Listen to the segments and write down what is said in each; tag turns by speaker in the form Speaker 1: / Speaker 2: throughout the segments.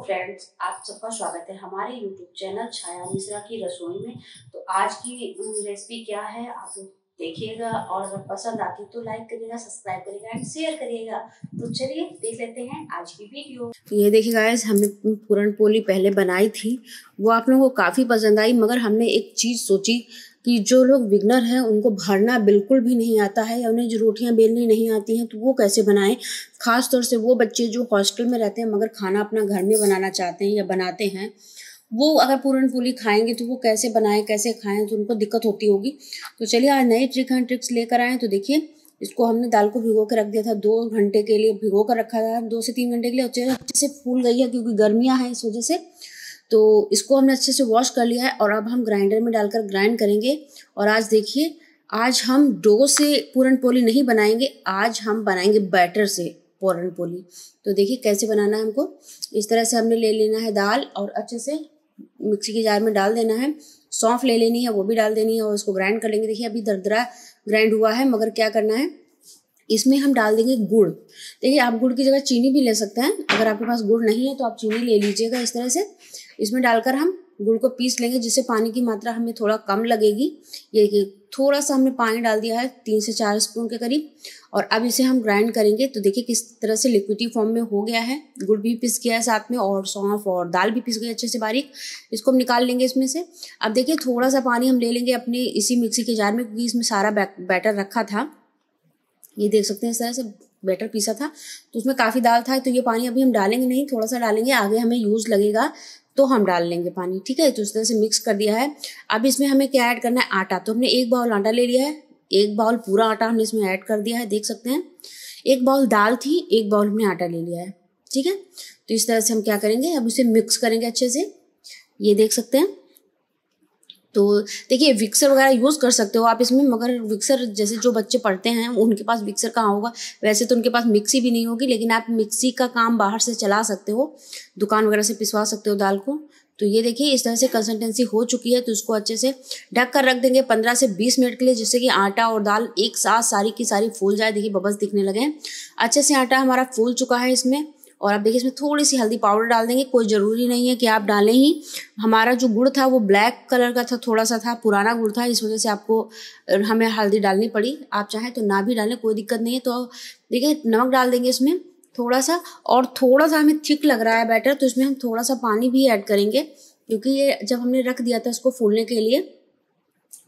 Speaker 1: Friends आप सबका स्वागत है हमारे यूट्यूब चैनल छाया मिश्रा की रसोई में। तो आज की रेसिपी क्या है, आप लोग देखिएगा और अगर पसंद आती तो लाइक करिएगा सब्सक्राइब करिएगा एंड शेयर करिएगा। तो चलिए देख लेते हैं आज की वीडियो
Speaker 2: ये देखिए गाइस हमने पूरन पोली पहले बनाई थी। वो आप लोगों को काफ़ी पसंद आई, मगर हमने एक चीज़ सोची कि जो लोग बिगनर हैं, उनको भरना बिल्कुल भी नहीं आता है या उन्हें जो रोटियाँ बेलनी नहीं आती हैं तो वो कैसे बनाएँ? ख़ास तौर से वो बच्चे जो हॉस्टल में रहते हैं, मगर खाना अपना घर में बनाना चाहते हैं या बनाते हैं, वो अगर पूरन पूली खाएँगे तो वो कैसे बनाएँ, कैसे खाएँ तो उनको दिक्कत होती होगी। तो चलिए, आज नए ट्रिक एंड ट्रिक्स लेकर आए तो देखिए, इसको हमने दाल को भिगो के रख दिया था, दो घंटे के लिए भिगो कर रखा था, दो से तीन घंटे के लिए अच्छे से फूल गई है, क्योंकि गर्मियाँ हैं इस वजह से। तो इसको हमने अच्छे से वॉश कर लिया है और अब हम ग्राइंडर में डालकर ग्राइंड करेंगे। और आज देखिए, आज हम डो से पूरन पोली नहीं बनाएँगे, आज हम बनाएँगे बैटर से पूरन पोली। तो देखिए कैसे बनाना है हमको। इस तरह से हमने ले लेना है दाल और अच्छे से मिक्सी के जार में डाल देना है। सौंफ ले लेनी है, वो भी डाल देनी है और उसको ग्राइंड कर लेंगे। देखिए अभी दरदरा ग्राइंड हुआ है, मगर क्या करना है? इसमें हम डाल देंगे गुड़। देखिए आप गुड़ की जगह चीनी भी ले सकते हैं। अगर आपके पास गुड़ नहीं है तो आप चीनी ले लीजिएगा इस तरह से। इसमें डालकर हम गुड़ को पीस लेंगे, जिससे पानी की मात्रा हमें थोड़ा कम लगेगी। ये देखिए थोड़ा सा हमने पानी डाल दिया है, तीन से चार स्पून के करीब। और अब इसे हम ग्राइंड करेंगे। तो देखिए किस तरह से लिक्विडी फॉर्म में हो गया है। गुड़ भी पिस गया है साथ में, और सौंफ और दाल भी पिस गई अच्छे से बारीक। इसको हम निकाल लेंगे इसमें से। अब देखिए थोड़ा सा पानी हम ले लेंगे अपने इसी मिक्सी के जार में, क्योंकि इसमें सारा बैटर रखा था। ये देख सकते हैं इस तरह से बैटर पीसा था। तो उसमें काफ़ी दाल था तो ये पानी अभी हम डालेंगे नहीं थोड़ा सा डालेंगे। आगे हमें यूज़ लगेगा तो हम डाल लेंगे पानी, ठीक है? तो उस तरह से मिक्स कर दिया है। अब इसमें हमें क्या ऐड करना है? आटा। तो हमने एक बाउल आटा ले लिया है। एक बाउल पूरा आटा हमने इसमें ऐड कर दिया है, देख सकते हैं। एक बाउल दाल थी, एक बाउल हमने आटा ले लिया है, ठीक है? तो इस तरह से हम क्या करेंगे? अब उसे मिक्स करेंगे अच्छे से। ये देख सकते हैं। तो देखिए विक्सर वगैरह यूज़ कर सकते हो आप इसमें, मगर विक्सर जैसे जो बच्चे पढ़ते हैं, उनके पास विक्सर कहाँ होगा? वैसे तो उनके पास मिक्सी भी नहीं होगी, लेकिन आप मिक्सी का काम बाहर से चला सकते हो, दुकान वगैरह से पिसवा सकते हो दाल को। तो ये देखिए, इस तरह से कंसिस्टेंसी हो चुकी है तो इसको अच्छे से ढक कर रख देंगे पंद्रह से बीस मिनट के लिए, जिससे कि आटा और दाल एक साथ सारी की सारी फूल जाए। देखिए, बबल्स दिखने लगे अच्छे से आटा हमारा फूल चुका है इसमें। और आप देखिए इसमें थोड़ी सी हल्दी पाउडर डाल देंगे, कोई ज़रूरी नहीं है कि आप डालें ही। हमारा जो गुड़ था वो ब्लैक कलर का था थोड़ा सा था, पुराना गुड़ था, इस वजह से आपको हमें हल्दी डालनी पड़ी। आप चाहें तो ना भी डालें, कोई दिक्कत नहीं है। तो देखिए नमक डाल देंगे इसमें थोड़ा सा और थोड़ा सा हमें थिक लग रहा है बैटर तो इसमें हम थोड़ा सा पानी भी ऐड करेंगे। क्योंकि ये जब हमने रख दिया था इसको फूलने के लिए,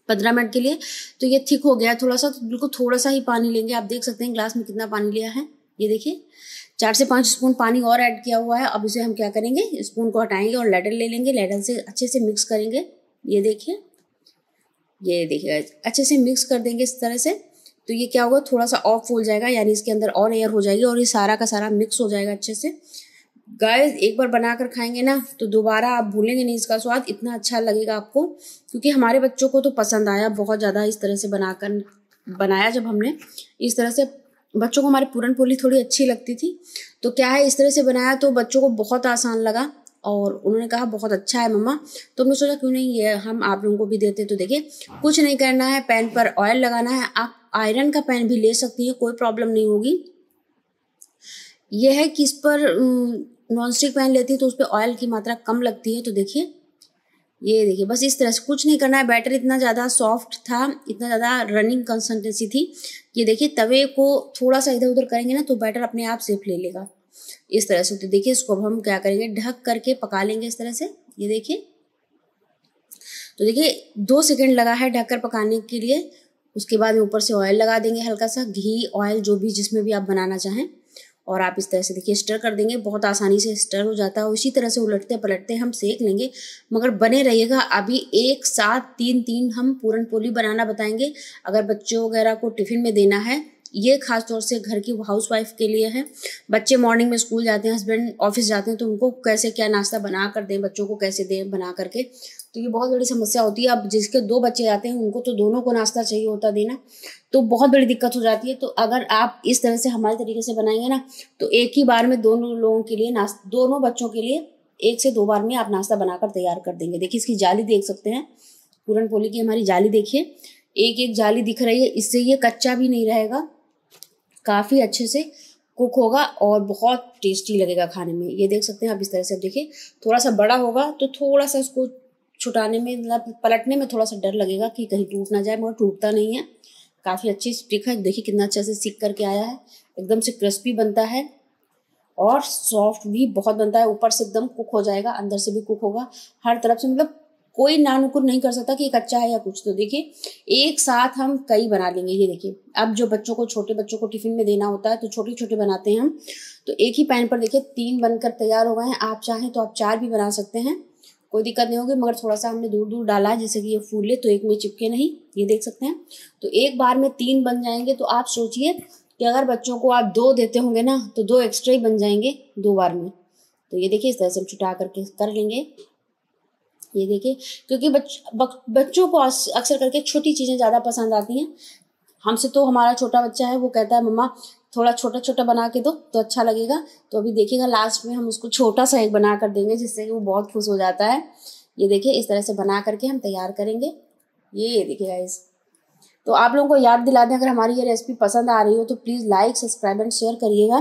Speaker 2: पंद्रह मिनट के लिए तो ये थिक हो गया थोड़ा सा तो बिल्कुल थोड़ा सा ही पानी लेंगे। आप देख सकते हैं, ग्लास में कितना पानी लिया है। ये देखिए चार से पाँच स्पून पानी और ऐड किया हुआ है। अब इसे हम क्या करेंगे? स्पून को हटाएँगे और लेडल ले लेंगे। लेडल से अच्छे से मिक्स करेंगे। ये देखिए। ये देखिए, अच्छे से मिक्स कर देंगे इस तरह से। तो ये क्या होगा? थोड़ा सा ऑफ़ फूल जाएगा, यानी इसके अंदर और एयर हो जाएगी और ये सारा का सारा मिक्स हो जाएगा अच्छे से। गाय एक बार बना कर खाएँगे ना तो दोबारा आप भूलेंगे नहीं इसका स्वाद। इतना अच्छा लगेगा आपको, क्योंकि हमारे बच्चों को तो पसंद आया बहुत ज़्यादा इस तरह से बनाकर, बनाया जब हमने। इस तरह से बच्चों को हमारी पूरन पोली थोड़ी अच्छी लगती थी। तो क्या है, इस तरह से बनाया तो बच्चों को बहुत आसान लगा और उन्होंने कहा, बहुत अच्छा है मम्मा। तो हमने सोचा, क्यों नहीं, ये हम आप लोगों को भी देते तो देखिए, कुछ नहीं करना है, पैन पर ऑयल लगाना है। आप आयरन का पैन भी ले सकती हैं, कोई प्रॉब्लम नहीं होगी। यह है कि इस पर नॉन स्टिक पैन लेती है तो उस पर ऑयल की मात्रा कम लगती है। तो देखिए ये देखिए, बस इस तरह से कुछ नहीं करना है। बैटर इतना ज़्यादा सॉफ्ट था, इतना ज़्यादा रनिंग कंसिस्टेंसी थी ये देखिए, तवे को थोड़ा सा इधर उधर करेंगे ना तो बैटर अपने आप सेफ़ ले लेगा। इस तरह से तो देखिए, इसको अब हम क्या करेंगे, ढक करके पका लेंगे इस तरह से। ये देखिए। तो देखिए, दो सेकेंड लगा है ढककर पकाने के लिए। उसके बाद ऊपर से ऑयल लगा देंगे हल्का सा, घी ऑयल जो भी जिसमें भी आप बनाना चाहें। और आप इस तरह से देखिए स्टर कर देंगे, बहुत आसानी से स्टर हो जाता है उसी तरह से उलटते पलटते हम सेक लेंगे। मगर बने रहिएगा, अभी एक साथ तीन तीन हम पूरन पोली बनाना बताएँगे। अगर बच्चों वगैरह को टिफ़िन में देना है, ये खास तौर से घर की हाउस वाइफ के लिए है। बच्चे मॉर्निंग में स्कूल जाते हैं हस्बैंड ऑफ़िस जाते हैं तो उनको कैसे क्या नाश्ता बना कर दें, बच्चों को कैसे दें, बना करके। तो ये बहुत बड़ी समस्या होती है। अब जिसके दो बच्चे जाते हैं, उनको तो दोनों को नाश्ता चाहिए होता देना तो बहुत बड़ी दिक्कत हो जाती है। तो अगर आप इस तरह से हमारे तरीके से बनाएँगे ना तो एक ही बार में दोनों लोगों के लिए नाश्ता दोनों बच्चों के लिए एक से दो बार में आप नाश्ता बनाकर तैयार कर देंगे। देखिए, इसकी जाली देख सकते हैं। पूरन पोली की हमारी जाली देखिए। एक एक जाली दिख रही है। इससे ये कच्चा भी नहीं रहेगा। काफ़ी अच्छे से कुक होगा और बहुत टेस्टी लगेगा खाने में। ये देख सकते हैं आप इस तरह से। अब देखिए, थोड़ा सा बड़ा होगा तो थोड़ा सा उसको छुटाने में मतलब पलटने में थोड़ा सा डर लगेगा कि कहीं टूट ना जाए, मगर टूटता नहीं है। काफ़ी अच्छी स्टिक है, देखिए कितना अच्छे से सीख करके आया है। एकदम से क्रिस्पी बनता है और सॉफ्ट भी बहुत बनता है। ऊपर से एकदम कुक हो जाएगा, अंदर से भी कुक होगा। हर तरफ़ से मतलब कोई नानुकुर नहीं कर सकता कि एक अच्छा है या कुछ। तो देखिए, एक साथ हम कई बना लेंगे। ये देखिए, अब जो बच्चों को, छोटे बच्चों को टिफ़िन में देना होता है तो छोटे छोटे बनाते हैं हम। तो एक ही पैन पर देखिए, तीन बनकर तैयार हो गए हैं। आप चाहें तो आप चार भी बना सकते हैं। कोई दिक्कत नहीं होगी मगर थोड़ा सा हमने दूर दूर डाला जैसे कि ये फूले तो एक में चिपके नहीं ये देख सकते हैं। तो एक बार में तीन बन जाएँगे तो आप सोचिए कि अगर बच्चों को आप दो देते होंगे ना तो दो एक्स्ट्रा ही बन जाएँगे दो बार में। तो ये देखिए इस तरह से हम छुटा करके कर लेंगे। ये देखिए क्योंकि बच, बच, बच्चों को अक्सर करके छोटी चीज़ें ज़्यादा पसंद आती हैं। हमसे तो हमारा छोटा बच्चा है वो कहता है मम्मा थोड़ा छोटा छोटा बना के दो तो अच्छा लगेगा। तो अभी देखिएगा लास्ट में हम उसको छोटा सा एक बना कर देंगे, जिससे कि वो बहुत खुश हो जाता है। ये देखिए, इस तरह से बना करके हम तैयार करेंगे। ये ये देखिएगा इस तो आप लोगों को याद दिला दें, अगर हमारी ये रेसिपी पसंद आ रही हो तो please like subscribe and share करिएगा।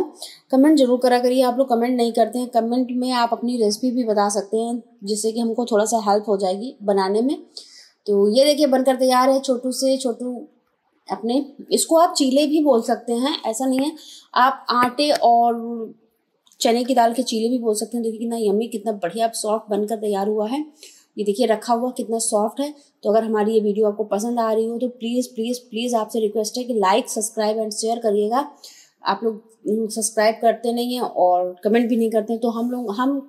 Speaker 2: कमेंट ज़रूर करा करिए, आप लोग कमेंट नहीं करते हैं। कमेंट में आप अपनी रेसिपी भी बता सकते हैं, जिससे कि हमको थोड़ा सा हेल्प हो जाएगी बनाने में। तो ये देखिए, बनकर तैयार है, छोटू से, छोटू अपने, इसको आप चीले भी बोल सकते हैं, ऐसा नहीं है। आप आटे और चने की दाल के चीले भी बोल सकते हैं। देखिए कितना यम्मी कितना बढ़िया सॉफ्ट बनकर तैयार हुआ है। ये देखिए, रखा हुआ कितना सॉफ्ट है। तो अगर हमारी ये वीडियो आपको पसंद आ रही हो तो प्लीज़ प्लीज़ प्लीज़ आपसे रिक्वेस्ट है कि लाइक सब्सक्राइब एंड शेयर करिएगा। आप लोग सब्सक्राइब करते नहीं हैं और कमेंट भी नहीं करते हैं तो हम लोग, हम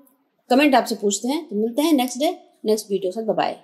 Speaker 2: कमेंट आपसे पूछते हैं। तो मिलते हैं नेक्स्ट डे नेक्स्ट वीडियो से बाय